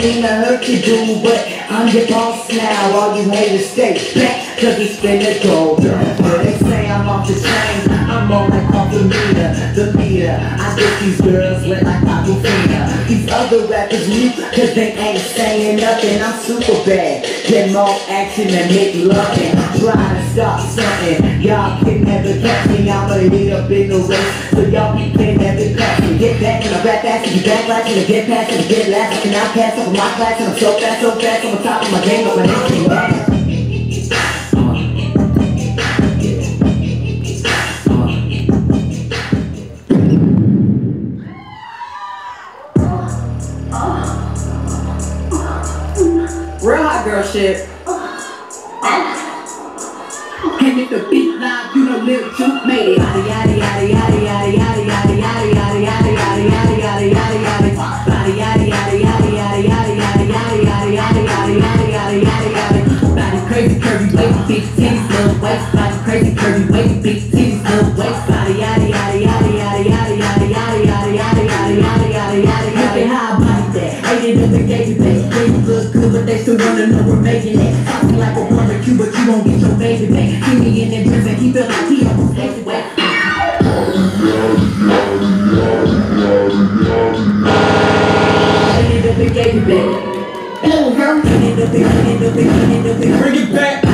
mean to hurt you, dude, but I'm your boss now. All you haters stay back, cause we spin the gold. They say I'm off the chain, I'm on like off the meter, the meter. I get these girls wet like Aquafina. These other rappers mute, cause they ain't saying nothing. I'm super bad, get more action than McLovin. Trying to stop something, y'all can never catch me. I'm gonna lead up in the race, so y'all can never pass me. Get back and I rap fast, and you back like and I get past and I get last. I cannot pass up my class, and I'm so fast, so fast. I'm on top of my game, but my name's ain't back. Real hot girl shit. And if the beat live, you know Lil Juke made it. Yada yada yada yada yada yada yada yada yada yada yada yada yada yada yada. Body yada yada yada yada yada yada yada yada yada yada yada yada yada yada. Body crazy curvy waist, big titties, little waist. Body crazy curvy waist, big titties, little waist. Body yada yada yada aggravating it. Cocky like a barbecue, but you won't get your baby back. Keep me in that driven, he felt like he almost it back. Bring it back.